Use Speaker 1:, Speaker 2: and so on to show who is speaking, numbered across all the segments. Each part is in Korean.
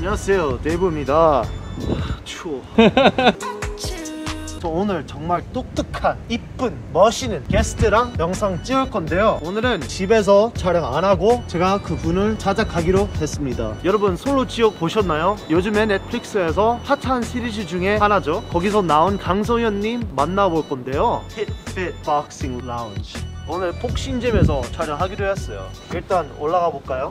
Speaker 1: 안녕하세요 데이브입니다. 추워. 저 오늘 정말 똑똑한 이쁜 멋있는 게스트랑 영상 찍을 건데요. 오늘은 집에서 촬영 안 하고 제가 그분을 찾아가기로 했습니다. 여러분 솔로 지옥 보셨나요? 요즘에 넷플릭스에서 핫한 시리즈 중에 하나죠. 거기서 나온 강소연님 만나볼 건데요. 핏핏 박싱 라운지 오늘 복싱짐에서 촬영하기로 했어요. 일단 올라가 볼까요?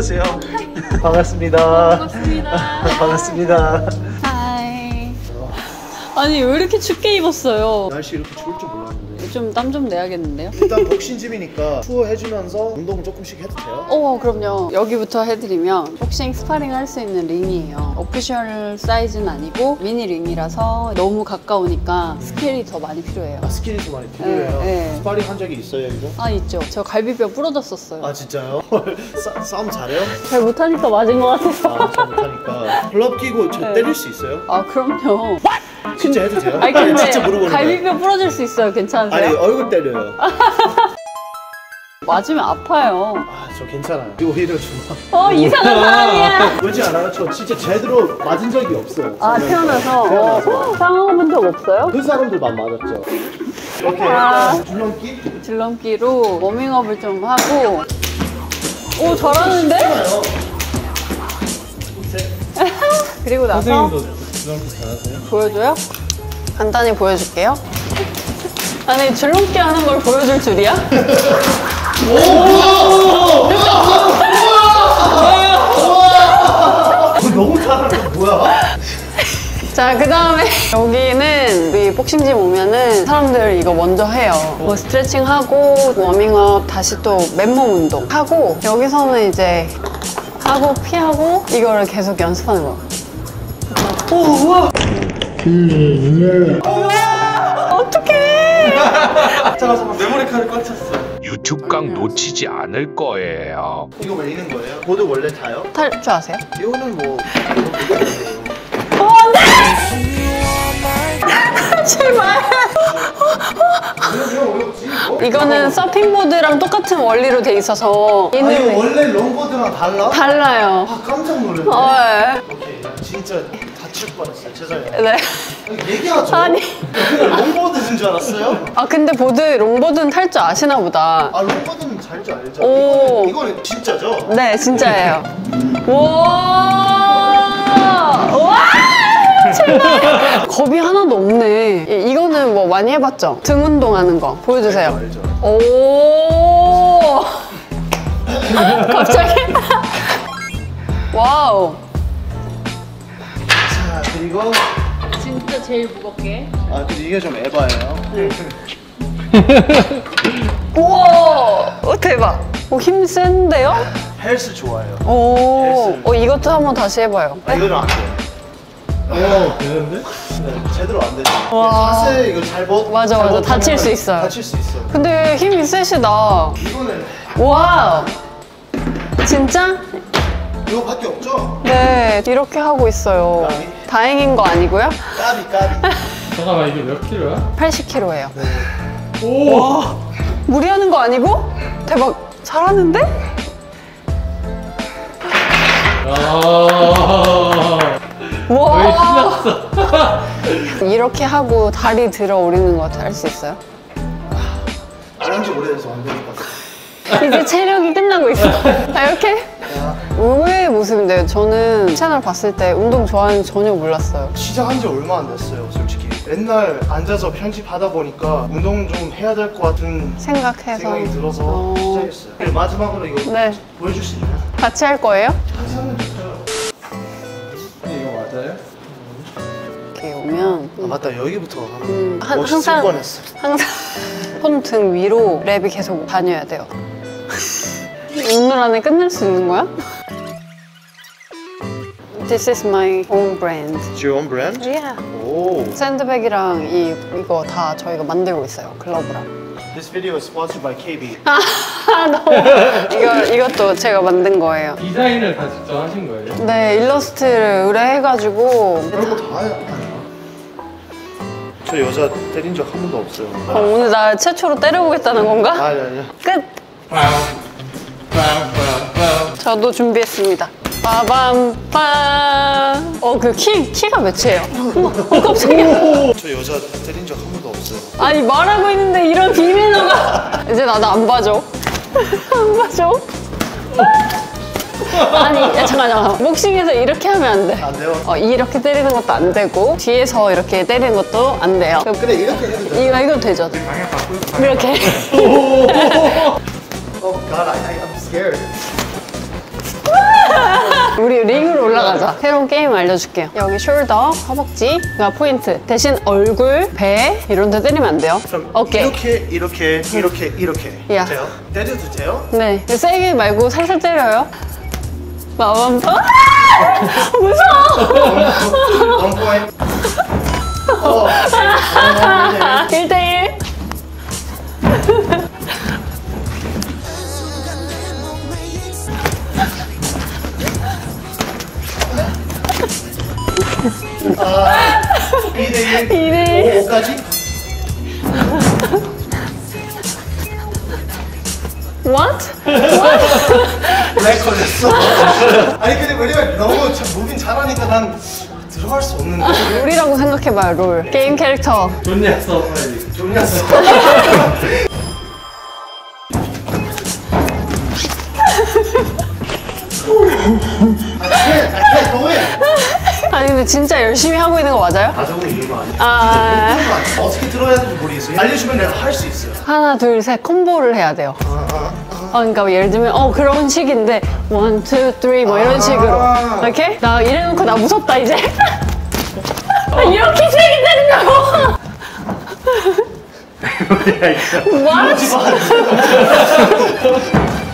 Speaker 1: 안녕하세요. 반갑습니다.
Speaker 2: 반갑습니다.
Speaker 1: 반갑습니다.
Speaker 2: Hi. 아니 왜 이렇게 춥게 입었어요?
Speaker 1: 날씨 이렇게 추울 줄 몰랐는데.
Speaker 2: 좀 땀 좀 내야겠는데요?
Speaker 1: 일단 복싱 gym이니까 투어해주면서 운동 조금씩 해도 돼요?
Speaker 2: 어 그럼요 여기부터 해드리면 복싱 스파링 할 수 있는 링이에요 official 사이즈는 아니고 미니 링이라서 너무 가까우니까 스킬이 더 많이 필요해요
Speaker 1: 아, 스킬이 좀 많이 필요해요.
Speaker 2: 네, 네.
Speaker 1: 스파링 한 적이 있어요, 이거?
Speaker 2: 아 있죠 저 갈비뼈 부러졌었어요
Speaker 1: 아, 진짜요? 헐, 싸, 싸움 잘해요?
Speaker 2: 잘 못하니까 맞은 것 같아요
Speaker 1: 아, 잘 못하니까. 글럽 끼고 저
Speaker 2: 네.
Speaker 1: 때릴 수 있어요?
Speaker 2: 아 그럼요
Speaker 1: 진짜 해도 돼요?
Speaker 2: 아니 근데
Speaker 1: 진짜 물어보는 거예요.
Speaker 2: 갈비뼈 부러질 수 있어요 괜찮으세요?
Speaker 1: 아니, 얼굴 때려요.
Speaker 2: 맞으면 아파요
Speaker 1: 아, 저 괜찮아요. 이거 오히려 좋아.
Speaker 2: 어 이상한 사람이야
Speaker 1: 그렇지 않아요? 저 진짜 제대로 맞은 적이 없어요.
Speaker 2: 아 태어나서
Speaker 1: 태어나서.
Speaker 2: 어, 상황해본 적 없어요?
Speaker 1: 그 사람들만 맞았죠. 이렇게
Speaker 2: 아.
Speaker 1: 줄넘기
Speaker 2: 줄넘기로 워밍업을 좀 하고 오 잘하는데? 그리고 나서
Speaker 1: 줄넘기 잘하세요?
Speaker 2: 보여줘요? 간단히 보여줄게요 아니 줄넘기 하는 걸 보여줄 줄이야?
Speaker 1: 그 너무 잘하는 거 뭐야?
Speaker 2: 자, 그 다음에 여기는 우리 복싱 gym 오면은 사람들 이거 먼저 해요. 뭐 스트레칭 하고 워밍업 다시 또 맨몸 운동 하고 여기서는 이제 하고 피하고 이거를 계속 연습하는 거야. 오, 우와! 어떡해!
Speaker 1: 잠깐 잠깐 메모리 카드 꽉 찼어.
Speaker 3: 유튜브 각 놓치지 않을 거예요.
Speaker 1: 이거 왜 있는 거예요? 보드 원래 타요?
Speaker 2: 탈 줄 아세요?
Speaker 1: 이거는 뭐
Speaker 2: 어! 제발! 이거는 서핑보드랑 똑같은 원리로 돼 있어서
Speaker 1: 아니
Speaker 2: 얘는
Speaker 1: 이거 원래 롱보드랑 달라?
Speaker 2: 달라요.
Speaker 1: 아 깜짝 놀랐네.
Speaker 2: 어,
Speaker 1: 오케이 진짜 다칠 뻔했어요. 죄송해요.
Speaker 2: 네.
Speaker 1: 얘기하죠.
Speaker 2: 아니.
Speaker 1: 그냥 롱보드 인줄 알았어요?
Speaker 2: 아 근데 보드 롱보드는 탈 줄 아시나 보다.
Speaker 1: 아 롱보드는 탈 줄 알죠.
Speaker 2: 오.
Speaker 1: 이거는, 이거는 진짜죠?
Speaker 2: 네, 진짜예요. 와! 와! 제발! 겁이 하나도 없네. 이- 이거는 뭐 많이 해봤죠? 등 운동하는 거 보여주세요.
Speaker 1: 알죠.
Speaker 2: 오! 갑자기? Wow.
Speaker 1: 자 그리고
Speaker 2: 진짜 제일 무겁게.
Speaker 1: 아 근데 이게 좀 에바예요.
Speaker 2: 우와! 어, 대박. 오, 힘 센데요?
Speaker 1: 헬스 좋아해요.
Speaker 2: 오,
Speaker 1: 헬스.
Speaker 2: 어, 이것도 한번 다시 해봐요.
Speaker 1: 아 이거는 안 돼요. 오 되는데? 네, 제대로 안 되죠.
Speaker 2: 와.
Speaker 1: 자세 이거 잘못
Speaker 2: 맞아, 맞아.
Speaker 1: 잘못하면
Speaker 2: 다칠 수 있어요.
Speaker 1: 다칠 수 있어요.
Speaker 2: 근데 힘이 세시다.
Speaker 1: 이거는
Speaker 2: Wow. 진짜?
Speaker 1: 이거밖에 없죠?
Speaker 2: 네, 이렇게 하고 있어요.
Speaker 1: 까비.
Speaker 2: 다행인 거 아니고요?
Speaker 1: 까비 까비.
Speaker 4: 잠깐만 이게 몇 킬로야?
Speaker 2: 80kg예요.
Speaker 4: 오!
Speaker 2: 무리하는 거 아니고? 대박. 잘하는데?
Speaker 4: 야
Speaker 2: 와. 이렇게 하고 다리 들어 오르는 거 할 수 있어요?
Speaker 1: 안한지 오래돼서 안 되는 것 같아요.
Speaker 2: 이제 체력이 끝나고 있어. 아, 이렇게? 의외의 모습인데요. 저는 채널 봤을 때 운동 좋아하는 지 전혀 몰랐어요.
Speaker 1: 시작한 지 얼마 안 됐어요, 솔직히. 맨날 앉아서 편집하다 보니까 운동 좀 해야 될 것 같은
Speaker 2: 생각해서.
Speaker 1: 생각이 들어서
Speaker 2: 어.
Speaker 1: 시작했어요. 그리고 마지막으로 이거
Speaker 2: 네.
Speaker 1: 보여줄 수 있나요?
Speaker 2: 같이 할 거예요?
Speaker 1: 같이 하면 좋죠.
Speaker 4: 이거 맞아요?
Speaker 2: 이렇게 오면
Speaker 1: 아 맞다 여기부터
Speaker 2: 음, 한-
Speaker 1: 멋있을
Speaker 2: 항상-
Speaker 1: 뻔했어.
Speaker 2: 항상 손등 위로 랩이 계속 다녀야 돼요. 오늘 안에 끝낼 수 있는 거야? This is my own brand.
Speaker 1: It's your own brand?
Speaker 2: Yeah.
Speaker 1: 오.
Speaker 2: 샌드백이랑 이 이거 다 저희가 만들고 있어요. 글러브랑.
Speaker 1: This video is sponsored by KB.
Speaker 2: 아, 너무 이거 이것도 제가 만든 거예요.
Speaker 4: 디자인을 다 직접 하신 거예요?
Speaker 2: 네, 일러스트를 의뢰해가지고
Speaker 1: 그런 거다? 저 여자 때린 적 한 번도 없어요.
Speaker 2: 어, 오늘 나 최초로 때려보겠다는 건가?
Speaker 1: 아니 아니요.
Speaker 2: 끝! 저도 준비했습니다. 빠밤빰. 어, 그 키, 키가 몇이에요? 어, 깜짝이야.
Speaker 1: 저 여자 때린 적 한 번도 없어요.
Speaker 2: 아니, 말하고 있는데 이런 비밀로가. 이제 나도 안 봐줘. 안 봐줘. 아니, 야, 잠깐, 잠깐. 복싱에서 이렇게 하면 안 돼.
Speaker 1: 안 돼요?
Speaker 2: 어, 이렇게 때리는 것도 안 되고, 뒤에서 이렇게 때리는 것도 안 돼요.
Speaker 1: 그래 이렇게 해도 돼.
Speaker 2: 이거, 이거 되죠? 이렇게.
Speaker 1: Oh God, I, I'm scared.
Speaker 2: 우리 링으로 올라가자. 새로운 게임 알려줄게요. 여기 숄더, 허벅지가 포인트. 대신 얼굴, 배 이런 데 때리면 안 돼요.
Speaker 1: 그럼
Speaker 2: 어깨.
Speaker 1: 이렇게 이렇게 이렇게 이렇게
Speaker 2: 야.
Speaker 1: 돼요? 때려도 돼요?
Speaker 2: 네. 세게 말고 살살 때려요. 마음 아! 무서워.
Speaker 1: Point. 어.
Speaker 2: 1대1.
Speaker 1: 아, 2대1.
Speaker 2: 2대1.
Speaker 1: 5까지?
Speaker 2: What?
Speaker 1: 렉 걸렸어. 아니 근데 왜냐면 너무 참 무빙 잘하니까 난 들어갈 수 없는데.
Speaker 2: 롤이라고 생각해봐요, 롤. 게임 캐릭터.
Speaker 4: 존냐어 빨리.
Speaker 1: 졸렸어. I can't, I can't go in.
Speaker 2: 아니, 근데 진짜 열심히 하고 있는 거 맞아요?
Speaker 1: 가족은 이런 거 아니야?
Speaker 2: 아.
Speaker 1: 어떻게 들어야 되는지 모르겠어요. 알려주면 내가 할 수 있어요.
Speaker 2: 하나, 둘, 셋 콤보를 해야 돼요. 어, 그러니까 예를 들면 어 그런 식인데 One, two, three 뭐 이런 식으로 이렇게 나 이래놓고 나 무섭다 이제 아, 이렇게 세게 때린다고 What?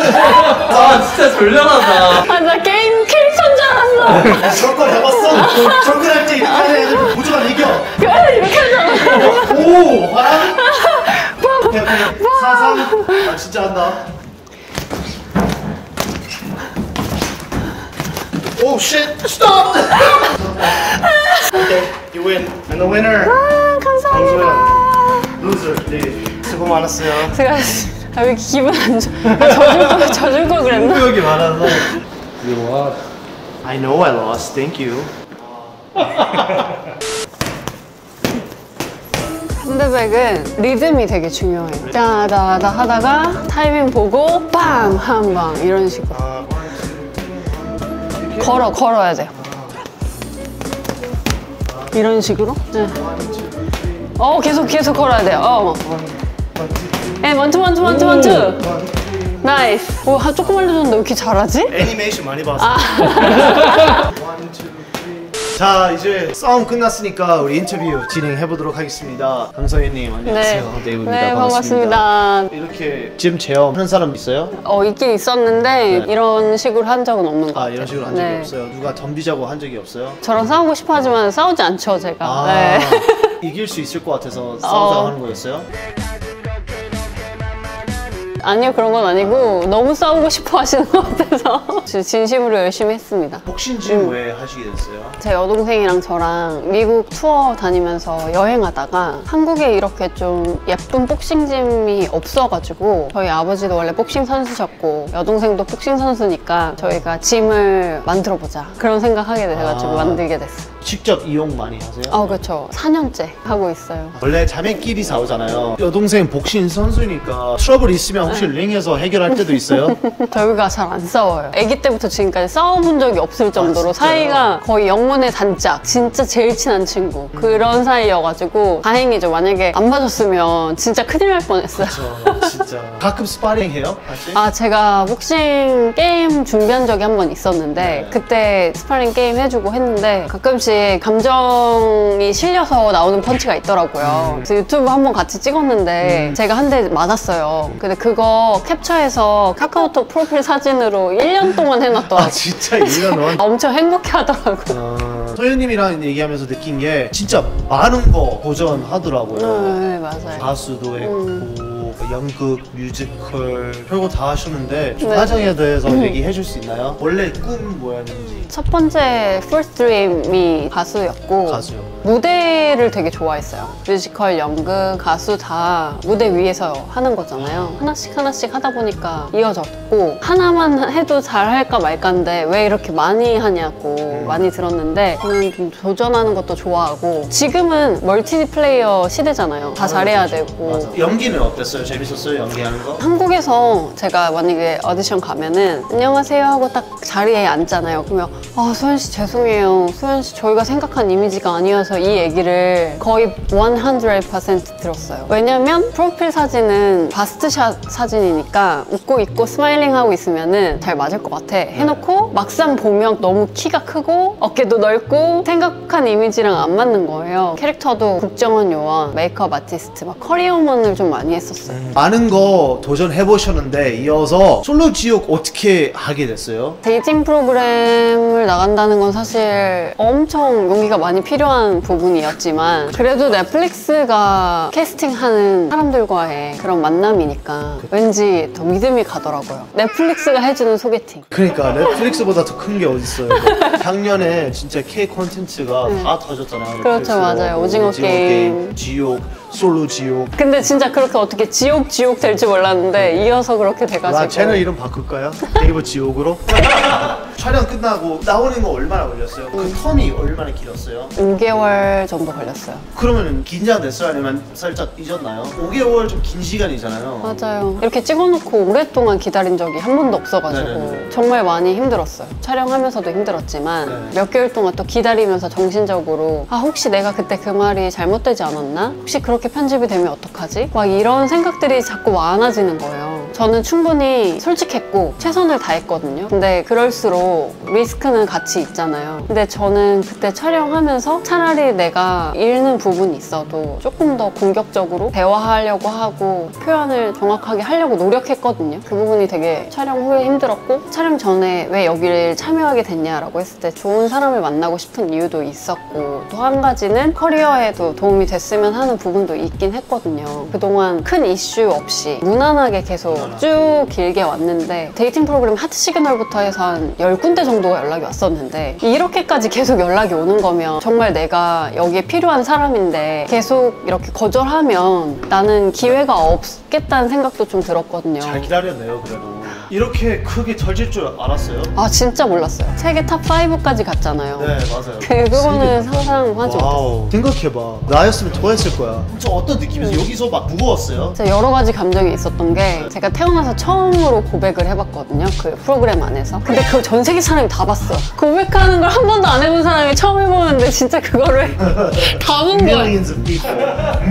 Speaker 4: 아 진짜 화려하다.
Speaker 2: 아, 나 게임 캐릭터인 줄 알았어
Speaker 1: 철권 해봤어? 철권 할때 이렇게 하는 애들 무조건 이겨.
Speaker 2: 그래 이렇게 하잖아
Speaker 1: 오! 화랑? 오케이, 오케이. 사상. 아, 진짜 한다. 오, shit! Stop! okay, you win. And the winner,
Speaker 2: 아 감사합니다
Speaker 1: loser. 네, 수고 많았어요.
Speaker 2: 아, 왜이 렇게 기분 안 좋아 아, 져줄 거 져줄 거 그랬나?
Speaker 1: 후욕이 많아서.
Speaker 4: 이거 와.
Speaker 1: I know I lost. Thank you.
Speaker 2: 샌드백은 리듬이 되게 중요해요 따다다 하다가 타이밍 보고 빵! 한 방 이런 식으로
Speaker 1: 아,
Speaker 2: 걸어 걸어야 돼요. 이런 식으로? 네. 어 계속 계속 걸어야 돼요. 어. 네 원투 원투 원투 원투. Nice. 오 한- 조금 알려줬는데 왜 이렇게 잘하지?
Speaker 1: 애니메이션 많이 봤어.
Speaker 2: 아.
Speaker 1: One, two, three. 자 이제 싸움 끝났으니까 우리 인터뷰 진행해 보도록 하겠습니다. 강성현님 안녕하세요.
Speaker 2: 네.
Speaker 1: 데이브입니다.
Speaker 2: 네 반갑습니다.
Speaker 1: 이렇게 짐 체험 하는 사람 있어요?
Speaker 2: 어 있긴 있었는데 이런 식으로 한 적은 없는
Speaker 1: 것아
Speaker 2: 같아요.
Speaker 1: 이런 식으로 한 적이
Speaker 2: 네.
Speaker 1: 없어요. 누가 덤비자고 한 적이 없어요?
Speaker 2: 저랑 싸우고 싶어 하지만 싸우지 않죠 제가.
Speaker 1: 아
Speaker 2: 네.
Speaker 1: 이길 수 있을 것 같아서 싸우자
Speaker 2: 어.
Speaker 1: 하는 거였어요?
Speaker 2: 아니요 그런 건 아니고 너무 싸우고 싶어 하시는 것 같아서 진심으로 열심히 했습니다.
Speaker 1: 복싱 gym 왜 하시게 됐어요?
Speaker 2: 제 여동생이랑 저랑 미국 투어 다니면서 여행하다가 한국에 이렇게 좀 예쁜 복싱 gym이 없어가지고 저희 아버지도 원래 복싱 선수셨고 여동생도 복싱 선수니까 저희가 gym을 만들어 보자 그런 생각하게 돼가지고
Speaker 1: 아.
Speaker 2: 만들게 됐어요.
Speaker 1: 직접 이용 많이 하세요?
Speaker 2: 아 그렇죠. 4년째 하고 있어요.
Speaker 1: 원래 자매끼리 싸우잖아요. 여동생 복싱 선수니까 트러블 있으면 혹시
Speaker 2: 네.
Speaker 1: 링에서 해결할 때도 있어요?
Speaker 2: 저희가 잘 안 싸워요. 아기 때부터 지금까지 싸워본 적이 없을 정도로
Speaker 1: 아?
Speaker 2: 사이가 거의 영혼의 단짝, 진짜 제일 친한 친구 그런 사이여가지고 다행이죠. 만약에 안 맞았으면 진짜 큰일 날 뻔했어요.
Speaker 1: 저 진짜 가끔 스파링 해요? 같이?
Speaker 2: 아 제가 복싱 게임 준비한 적이 한 번 있었는데
Speaker 1: 네.
Speaker 2: 그때 스파링 게임 해주고 했는데 가끔씩 감정이 실려서 나오는 펀치가 있더라고요. 그래서 유튜브 한번 같이 찍었는데 제가 한 대 맞았어요. 근데 그거 캡처해서 카카오톡 프로필 사진으로 1년 동안 해놨더라고요.
Speaker 1: 아 진짜 이런 원.
Speaker 2: 엄청 행복해 하더라고요.
Speaker 1: 어, 소연님이랑 얘기하면서 느낀 게 진짜 많은 거 도전하더라고요.
Speaker 2: 네 맞아요.
Speaker 1: 가수도 했고 연극, 뮤지컬 별거 다 하셨는데
Speaker 2: 네.
Speaker 1: 과정에 대해서 얘기해 줄 수 있나요? 원래 꿈 뭐였는지
Speaker 2: 첫 번째 first dream이 가수였고
Speaker 1: 가수요.
Speaker 2: 무대를 되게 좋아했어요. 뮤지컬, 연극, 가수 다 무대 위에서 하는 거잖아요. 하나씩 하나씩 하다 보니까 이어졌고 하나만 해도 잘할까 말까인데 왜 이렇게 많이 하냐고 많이 들었는데 저는 좀 도전하는 것도 좋아하고 지금은 멀티플레이어 시대잖아요. 다 잘해야 되고
Speaker 1: 맞아. 연기는 어땠어요? 재밌었어요? 연기하는 거?
Speaker 2: 한국에서 제가 만약에 오디션 가면은 안녕하세요 하고 딱 자리에 앉잖아요. 그러면 아 소연 씨 죄송해요. 소연 씨 저희가 생각한 이미지가 아니어서 이 얘기를 거의 100% 들었어요. 왜냐면 프로필 사진은 bust shot 사진이니까 웃고 있고 smiling 하고 있으면은 잘 맞을 것 같아 해놓고 막상 보면 너무 키가 크고 어깨도 넓고 생각한 이미지랑 안 맞는 거예요. 캐릭터도 국정원 요원, 메이크업 아티스트, 막 커리어우먼을 좀 많이 했었어요.
Speaker 1: 많은 거 도전해 보셨는데 이어서 솔로 지옥 어떻게 하게 됐어요?
Speaker 2: dating 프로그램을 나간다는 건 사실 엄청 용기가 많이 필요한 부분이었지만 그래도 넷플릭스가 캐스팅하는 사람들과의 그런 만남이니까 왠지 더 믿음이 가더라고요. 넷플릭스가 해주는 소개팅.
Speaker 1: 그러니까 넷플릭스보다 더 큰 게 어딨어요. 작년에 진짜 K 콘텐츠가 다 터졌잖아요.
Speaker 2: 네. 그렇죠,
Speaker 1: 넷플릭스로.
Speaker 2: 맞아요. 오징어 게임.
Speaker 1: 지옥, 솔로 지옥.
Speaker 2: 근데 진짜 그렇게 어떻게 지옥 지옥 될지 몰랐는데 이어서 그렇게 돼가지고
Speaker 1: 나 채널 이름 바꿀까요? 네이버 지옥으로? 촬영 끝나고 나오는 거 얼마나 걸렸어요? 그
Speaker 2: 음.
Speaker 1: 텀이 얼마나 길었어요?
Speaker 2: 5개월 정도 걸렸어요.
Speaker 1: 그러면 긴장됐어요? 아니면 살짝 잊었나요? 5개월 좀 긴 시간이잖아요.
Speaker 2: 맞아요. 이렇게 찍어놓고 오랫동안 기다린 적이 한 번도 없어가지고
Speaker 1: 네네네.
Speaker 2: 정말 많이 힘들었어요. 촬영하면서도 힘들었지만
Speaker 1: 네.
Speaker 2: 몇 개월 동안 또 기다리면서 정신적으로 아 혹시 내가 그때 그 말이 잘못되지 않았나? 혹시 그렇게 편집이 되면 어떡하지? 막 이런 생각들이 자꾸 많아지는 거예요. 저는 충분히 솔직했고 최선을 다했거든요. 근데 그럴수록 리스크는 같이 있잖아요. 근데 저는 그때 촬영하면서 차라리 내가 잃는 부분이 있어도 조금 더 공격적으로 대화하려고 하고 표현을 정확하게 하려고 노력했거든요. 그 부분이 되게 촬영 후에 힘들었고 촬영 전에 왜 여기를 참여하게 됐냐라고 했을 때 좋은 사람을 만나고 싶은 이유도 있었고 또 한 가지는 커리어에도 도움이 됐으면 하는 부분도 있긴 했거든요. 그동안 큰 이슈 없이 무난하게 계속 쭉 길게 왔는데 dating 프로그램 하트 시그널부터 해서 한 10군데 정도가 연락이 왔었는데 이렇게까지 계속 연락이 오는 거면 정말 내가 여기에 필요한 사람인데 계속 이렇게 거절하면 나는 기회가 없겠다는 생각도 좀 들었거든요.
Speaker 1: 잘 기다렸네요, 그래도. 이렇게 크게 터질 줄 알았어요?
Speaker 2: 아 진짜 몰랐어요. 세계 top 5까지 갔잖아요.
Speaker 1: 네, 맞아요.
Speaker 2: 그, 그거는 상상하지 못했어요.
Speaker 1: 생각해봐. 나였으면 더 했을 거야. 저 어떤 느낌이었어요? 여기서 막 무거웠어요?
Speaker 2: 진짜 여러 가지 감정이 있었던 게 제가 태어나서 처음으로 고백을 해봤거든요. 그 프로그램 안에서. 근데 그전 세계 사람이 다 봤어. 고백하는 걸 한 번도 안 해본 사람이 처음 해보는데 진짜 그거를 다 본 거야.
Speaker 1: Millions of people.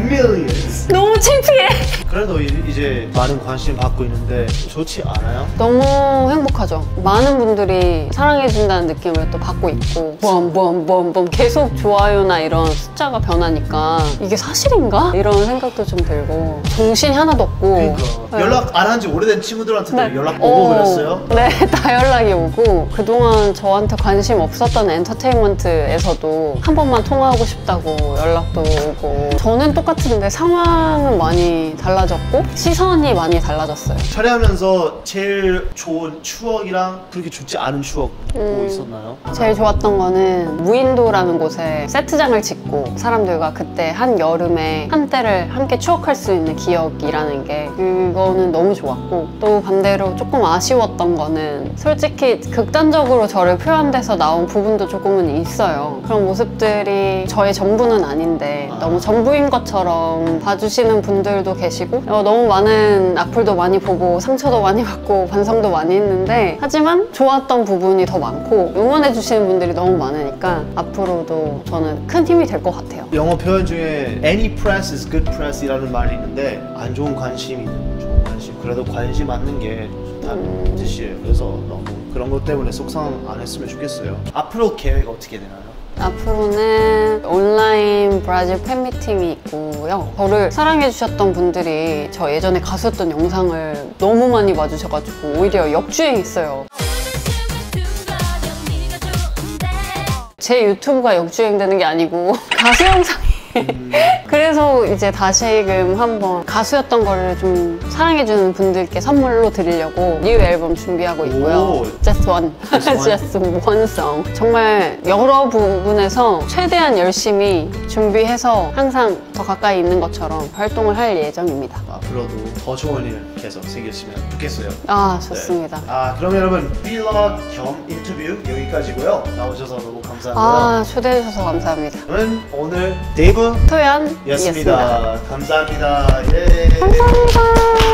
Speaker 1: Millions.
Speaker 2: 너무 창피해.
Speaker 1: 그래도 이- 이제 많은 관심 받고 있는데 좋지 않아요?
Speaker 2: 너무 행복하죠. 많은 분들이 사랑해준다는 느낌을 또 받고 있고, 봄봄봄봄 계속 좋아요나 이런 숫자가 변하니까 이게 사실인가? 이런 생각도 좀 들고, 정신이 하나도 없고.
Speaker 1: 그러니까
Speaker 2: 네.
Speaker 1: 연락 안 한 지 오래된 친구들한테도
Speaker 2: 네.
Speaker 1: 연락 오고
Speaker 2: 어,
Speaker 1: 그랬어요?
Speaker 2: 네, 다 연락이 오고 그동안 저한테 관심 없었던 엔터테인먼트에서도 한 번만 통화하고 싶다고 연락도 오고 저는 똑같은데 상황은 많이 달라 졌고 시선이 많이 달라졌어요.
Speaker 1: 촬영하면서 제일 좋은 추억이랑 그렇게 좋지 않은 추억 뭐
Speaker 2: 음.
Speaker 1: 있었나요?
Speaker 2: 제일 좋았던 거는 무인도라는 곳에 세트장을 짓고 사람들과 그때 한 여름에 한때를 함께 추억할 수 있는 기억이라는 게 그거는 너무 좋았고 또 반대로 조금 아쉬웠던 거는 솔직히 극단적으로 저를 표현돼서 나온 부분도 조금은 있어요. 그런 모습들이 저의 전부는 아닌데 너무 전부인 것처럼 봐주시는 분들도 계시고 어, 너무 많은 악플도 많이 보고 상처도 많이 받고 반성도 많이 했는데 하지만 좋았던 부분이 더 많고 응원해주시는 분들이 너무 많으니까 앞으로도 저는 큰 힘이 될 것 같아요.
Speaker 1: 영어 표현 중에 any press is good press 이라는 말이 있는데 안 좋은 관심이든 좋은 관심 그래도 관심 받는 게 좋다는
Speaker 2: 음.
Speaker 1: 뜻이에요 그래서 너무 그런 것 때문에 속상 안 했으면 좋겠어요 앞으로 계획 어떻게 되나요?
Speaker 2: 앞으로는 온라인 브라질 팬미팅이 있고요. 저를 사랑해주셨던 분들이 저 예전에 가수였던 영상을 너무 많이 봐주셔가지고 오히려 역주행했어요. 제 유튜브가 역주행되는 게 아니고 가수 영상이 그래서 그래서 이제 다시금 한번 가수였던 거를 좀 사랑해주는 분들께 선물로 드리려고 new 앨범 준비하고 있고요.
Speaker 1: 오.
Speaker 2: Just one.
Speaker 1: Just one.
Speaker 2: Song. 정말 여러 부분에서 최대한 열심히 준비해서 항상 더 가까이 있는 것처럼 활동을 할 예정입니다.
Speaker 1: 앞으로도 더 좋은 일 계속 생겼으면 좋겠어요.
Speaker 2: 아, 좋습니다.
Speaker 1: 네. 아 그럼 여러분 빌러 겸 인터뷰 여기까지고요. 나오셔서 너무 감사하고요.
Speaker 2: 아, 초대해주셔서 감사합니다.
Speaker 1: 저는 오늘 데이브 소연이었습니다. 감사합니다. 예.
Speaker 2: 감사합니다.